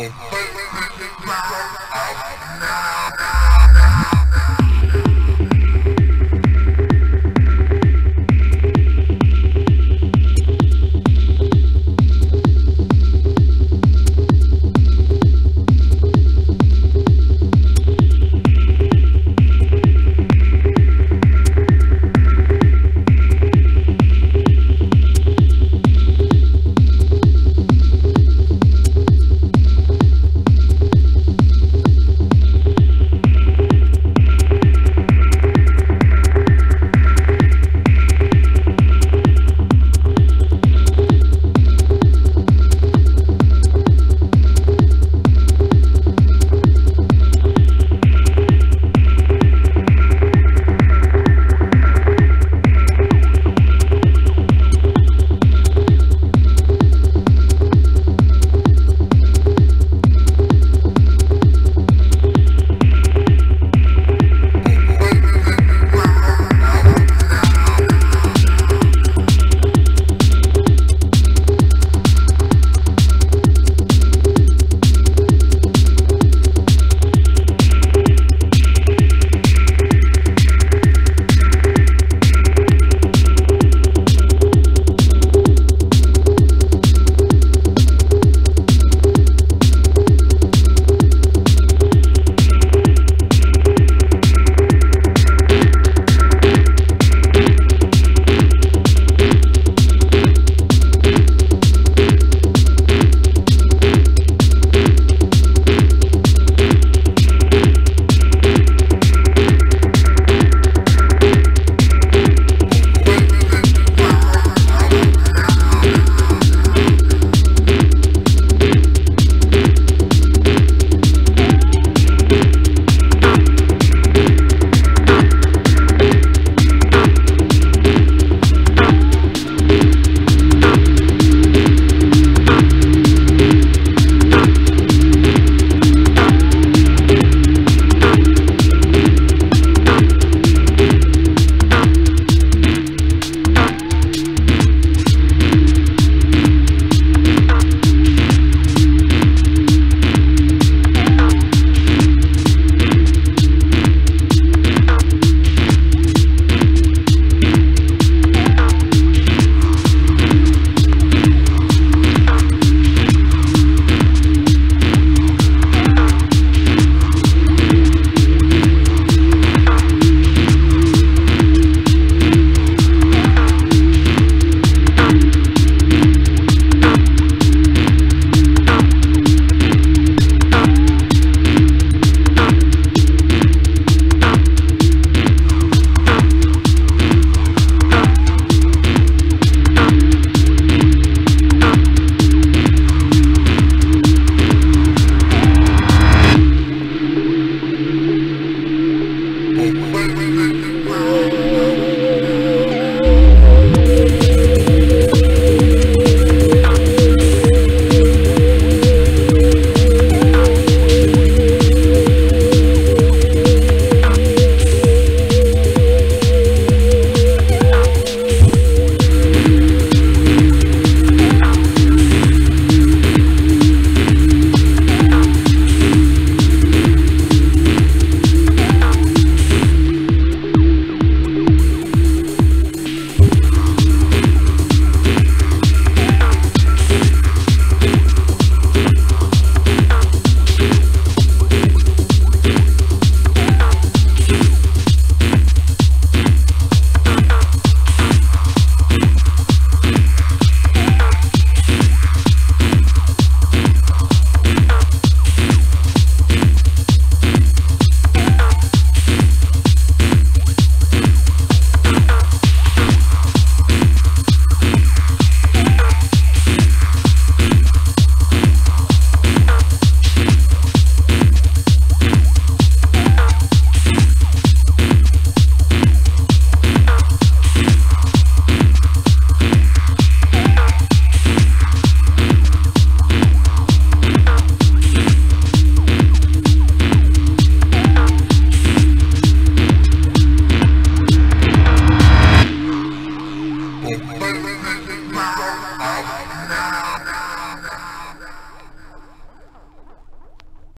people. Baby, out now.